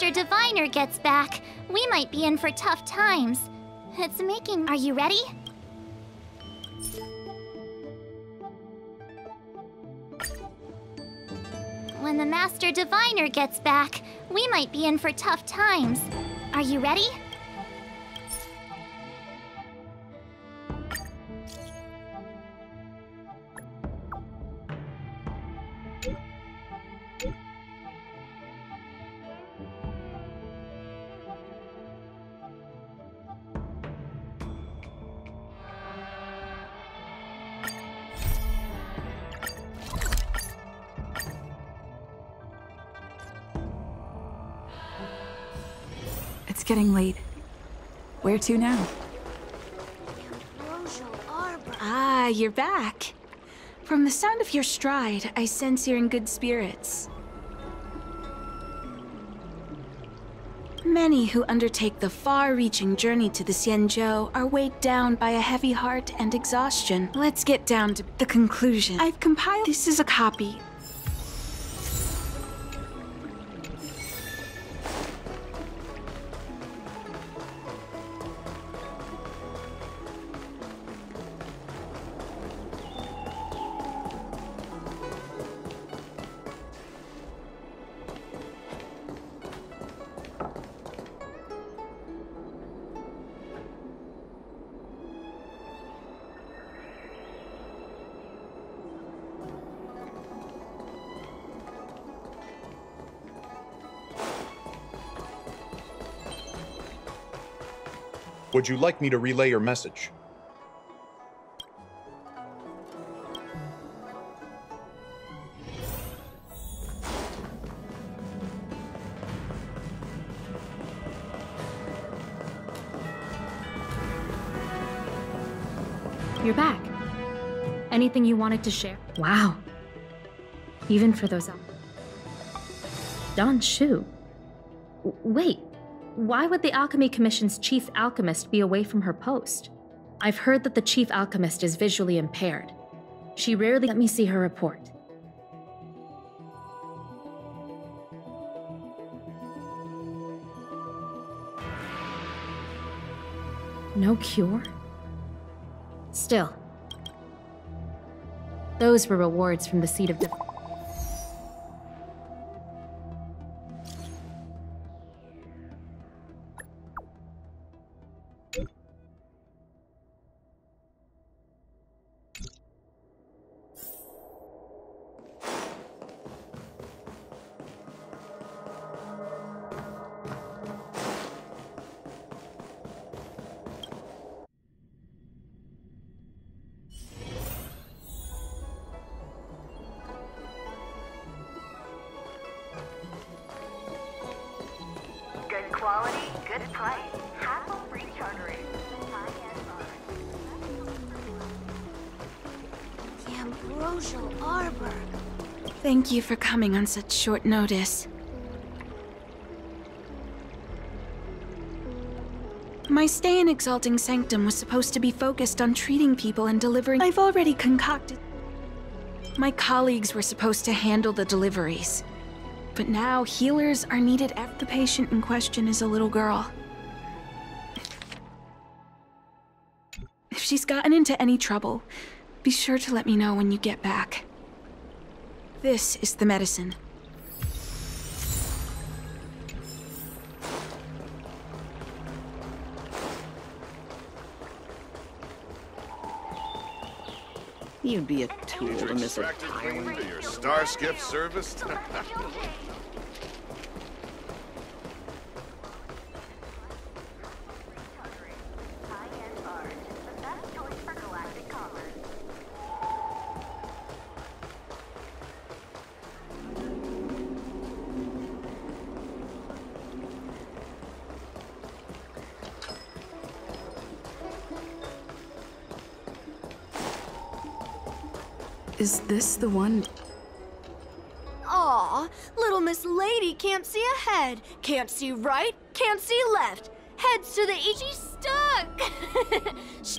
Master Diviner gets back, we might be in for tough times. It's making. Are you ready? When the Master Diviner gets back, we might be in for tough times. Are you ready? Getting late. Where to now? Ah, you're back. From the sound of your stride, I sense you're in good spirits. Many who undertake the far-reaching journey to the Xianzhou are weighed down by a heavy heart and exhaustion. Let's get down to the conclusion. I've compiled... This is a copy Would you like me to relay your message? You're back. Anything you wanted to share? Wow. Even for those. Um, Dan Shu. Wait, why would the Alchemy Commission's chief alchemist be away from her post? I've heard that the chief alchemist is visually impaired. She rarely let me see her report. No cure? Still. Those were rewards from the seat of. Arbor. Thank you for coming on such short notice. My stay in Exalting Sanctum was supposed to be focused on treating people and delivering. I've already concocted. My colleagues were supposed to handle the deliveries. But now healers are needed if the patient in question is a little girl. If she's gotten into any trouble, be sure to let me know when you get back. This is the medicine. You'd be a tool Need your to miss a extractor tyrant. cleaned or your star skip serviced? Is this the one? Aw, little Miss Lady can't see ahead, can't see right, can't see left. Heads to the e- She's stuck.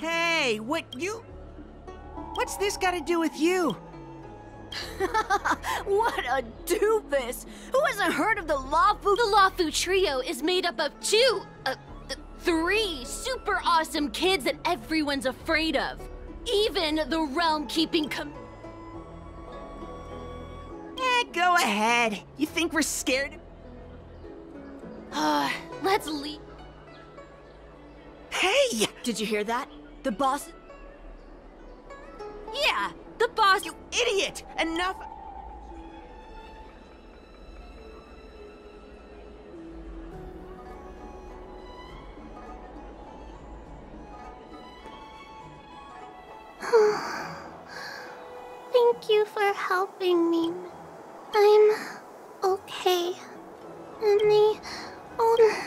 Hey, what you. What's this got to do with you? what a doofus! Who hasn't heard of the Lafu? The Lafu trio is made up of two, uh, th- three super awesome kids that everyone's afraid of. Even the realm keeping com- Eh, go ahead. You think we're scared? Uh, let's leave. Hey! Did you hear that? The boss. Yeah, the boss. You idiot! Enough! Thank you for helping me. I'm okay. And they. Oh,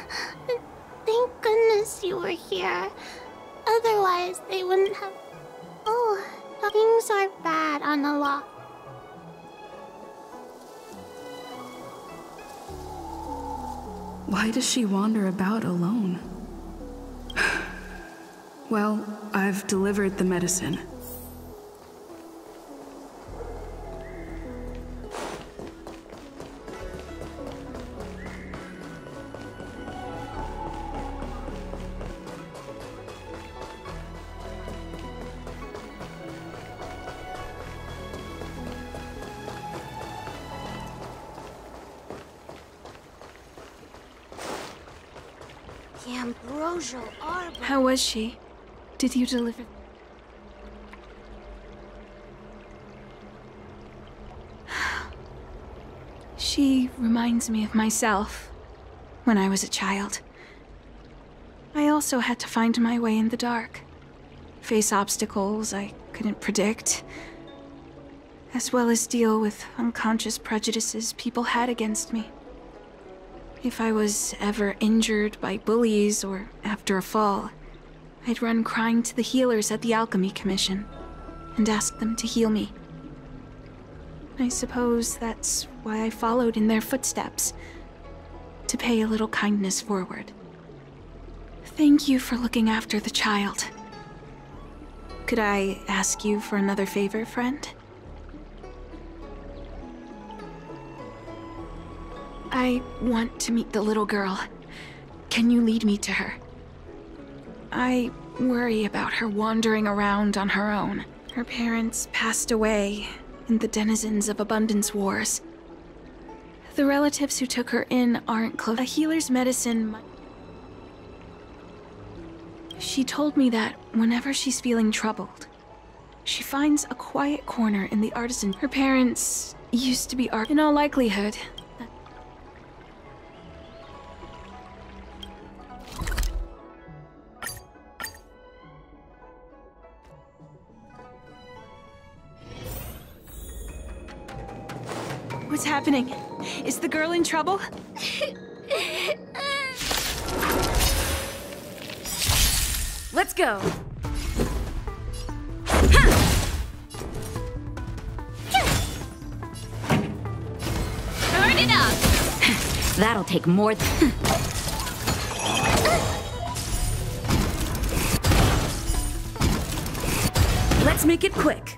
thank goodness you were here. Otherwise, they wouldn't have. Oh, things are bad on the loft. Why does she wander about alone? well, I've delivered the medicine. She? Did you deliver? She reminds me of myself when I was a child. I also had to find my way in the dark, face obstacles I couldn't predict, as well as deal with unconscious prejudices people had against me. If I was ever injured by bullies or after a fall, I'd run crying to the healers at the Alchemy Commission and ask them to heal me. I suppose that's why I followed in their footsteps, to pay a little kindness forward. Thank you for looking after the child. Could I ask you for another favor, friend? I want to meet the little girl. Can you lead me to her? I worry about her wandering around on her own. Her parents passed away in the denizens of Abundance Wars. The relatives who took her in aren't close. A healer's medicine. She told me that whenever she's feeling troubled, she finds a quiet corner in the artisan. Her parents used to be art. In all likelihood, happening? Is the girl in trouble? Let's go! Turn it up! That'll take more than. Let's make it quick.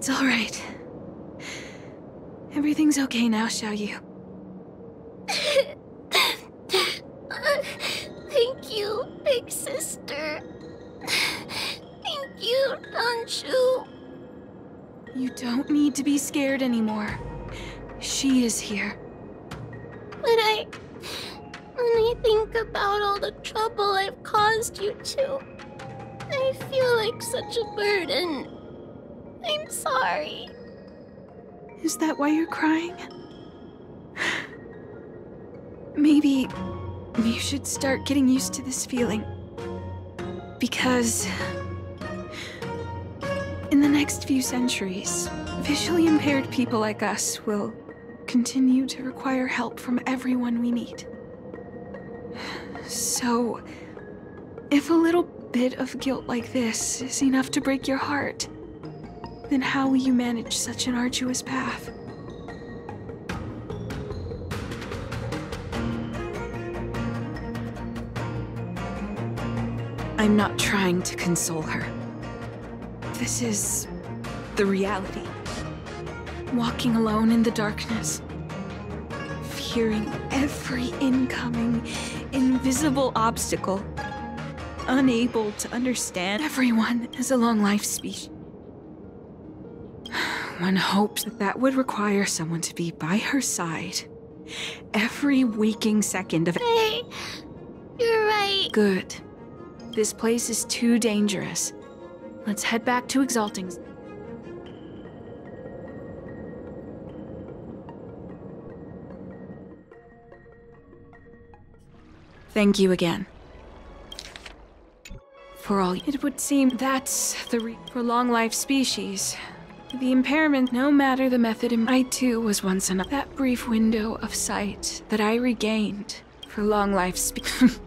It's all right. Everything's okay now, Xiao Yu. Thank you, big sister. Thank you, Dan Shu. You don't need to be scared anymore. She is here. But I. When I think about all the trouble I've caused you two, I feel like such a burden. Sorry. Is that why you're crying? Maybe you should start getting used to this feeling. Because in the next few centuries, visually impaired people like us will continue to require help from everyone we meet. So, if a little bit of guilt like this is enough to break your heart, then how will you manage such an arduous path? I'm not trying to console her. This is the reality. Walking alone in the darkness, fearing every incoming, invisible obstacle, unable to understand everyone as a long life species. One hopes that that would require someone to be by her side every waking second of Hey, you're right. Good. This place is too dangerous. Let's head back to Exalting. Thank you again. For all it would seem that's the re for long life species. The impairment, no matter the method, I too was once in that brief window of sight that I regained for long life's.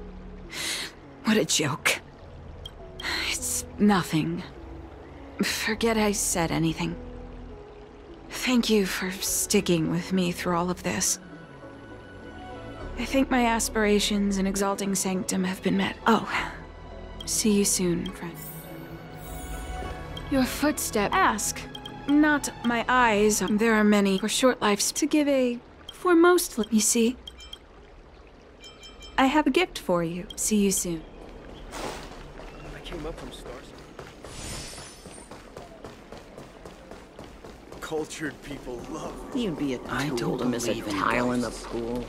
What a joke. It's nothing. Forget I said anything. Thank you for sticking with me through all of this. I think my aspirations in Exalting Sanctum have been met. Oh, see you soon, friend. Your footstep. Ask. Not my eyes. There are many for short lives to give a. For most, you see. I have a gift for you. See you soon. I came up from stars. Cultured people love. You'd be a I told him as a tile in the pool.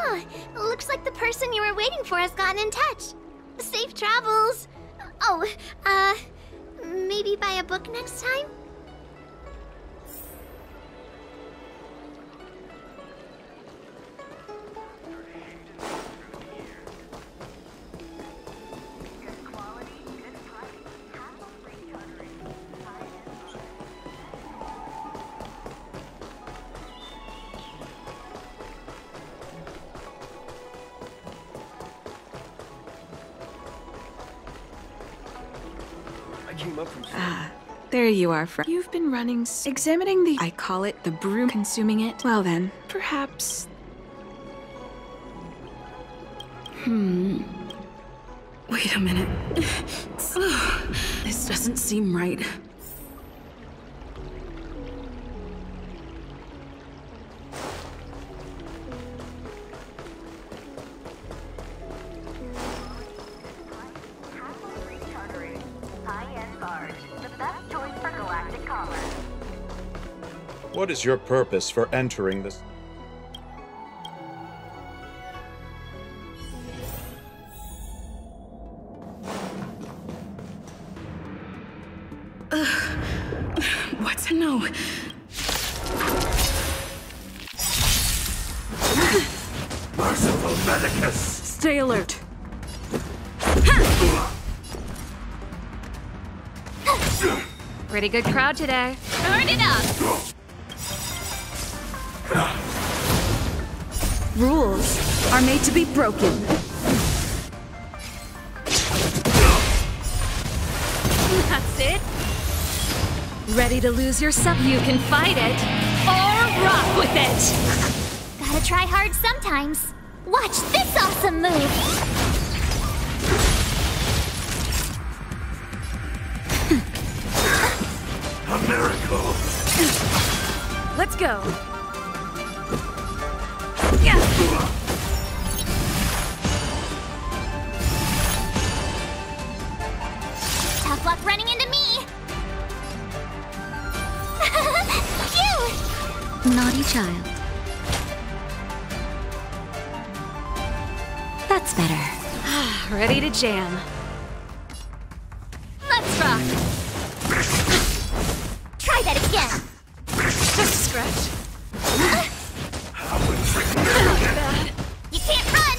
Ah, looks like the person you were waiting for has gotten in touch. Safe travels. Oh, uh, maybe buy a book next time? You are, friend. You've been running, examining the. I call it the broom, consuming it. Well then, perhaps. Hmm. Wait a minute. this doesn't seem right. What is your purpose for entering this? What's a no? Merciful Medicus! Stay alert. Pretty good crowd today. Turn it up! Rules are made to be broken. That's it. Ready to lose yourself? You can fight it or rock with it. Gotta try hard sometimes. Watch this awesome move! A miracle! Let's go. Naughty child. That's better. Ready to jam. Let's rock! Try that again. Just a scratch. You can't run.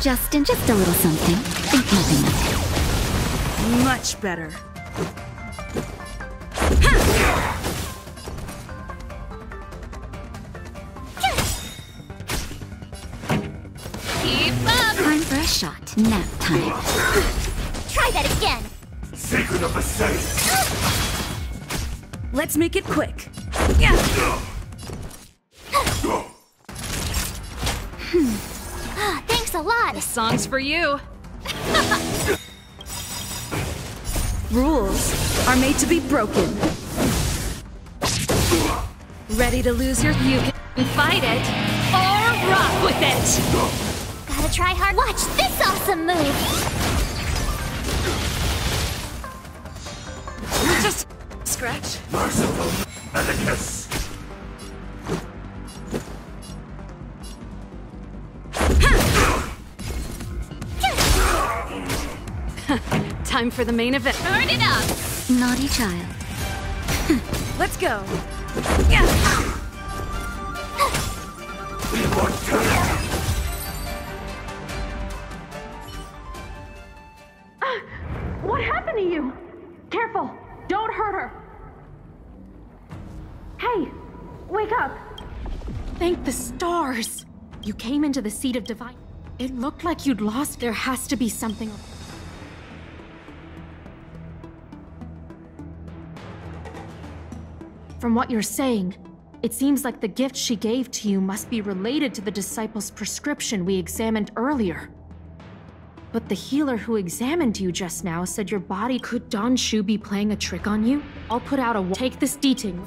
Just in just a little something. Think nothing of it. Much better. Shot. Nap time. Try that again. Secret of the saints. Let's make it quick. Ah, thanks a lot. Song's for you. Rules are made to be broken. Ready to lose your you can fight it or rock with it. Gotta try hard. Watch this awesome move. Just scratch. Merciful Medicus. Time for the main event. Turn it up! Naughty child. Let's go. What You came into the seat of divine. It looked like you'd lost. There has to be something. From what you're saying, it seems like the gift she gave to you must be related to the disciple's prescription we examined earlier. But the healer who examined you just now said your body could Dan Shu be playing a trick on you? I'll put out a take this deeting.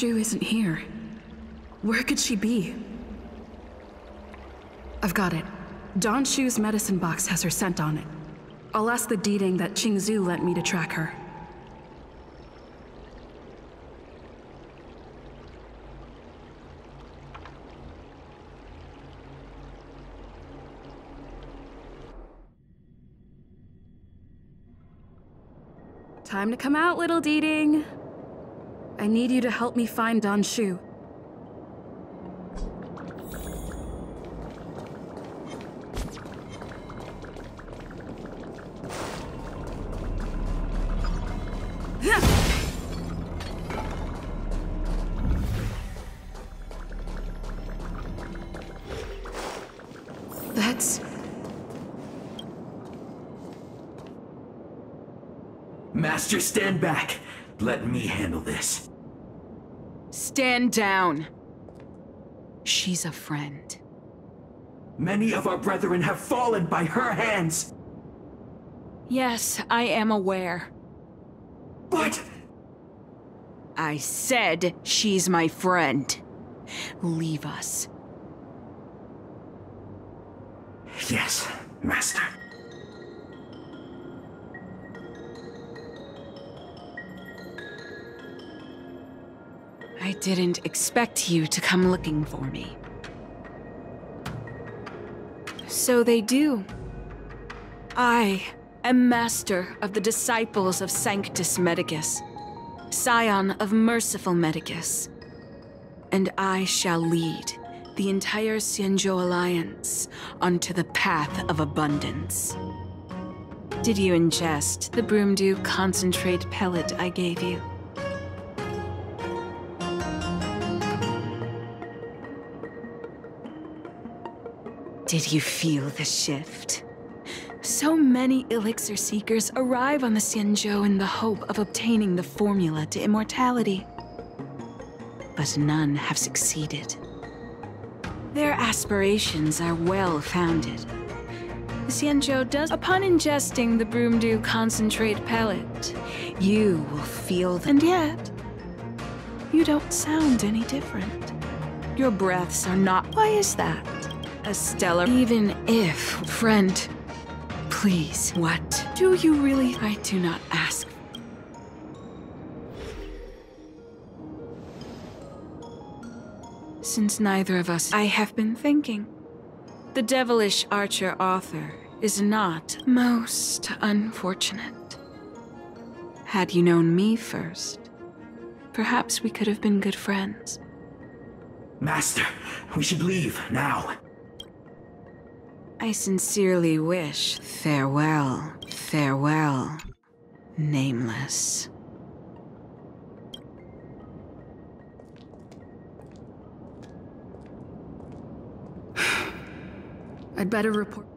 Shu isn't here. Where could she be? I've got it. Dan Shu's medicine box has her scent on it. I'll ask the Deeding that Qingzu lent me to track her. Time to come out, little Deeding. I need you to help me find Dan Shu. That's... Master, stand back. Let me handle this. Stand down. She's a friend. Many of our brethren have fallen by her hands. Yes, I am aware. But... I said she's my friend. Leave us. Yes, Master. I didn't expect you to come looking for me. So they do. I am master of the disciples of Sanctus Medicus, scion of merciful Medicus, and I shall lead the entire Xianzhou Alliance onto the path of abundance. Did you ingest the Broomdew concentrate pellet I gave you? Did you feel the shift? So many elixir seekers arrive on the Xianzhou in the hope of obtaining the formula to immortality. but none have succeeded. Their aspirations are well founded. The Xianzhou does, upon ingesting the Broomdew concentrate pellet, you will feel the. And yet, you don't sound any different. Your breaths are not. Why is that? Even if, friend, please, what do you really? I do not ask. Since neither of us, I have been thinking. The devilish archer author is not most unfortunate. Had you known me first, perhaps we could have been good friends. Master, we should leave now. I sincerely wish farewell, farewell, nameless. I'd better report.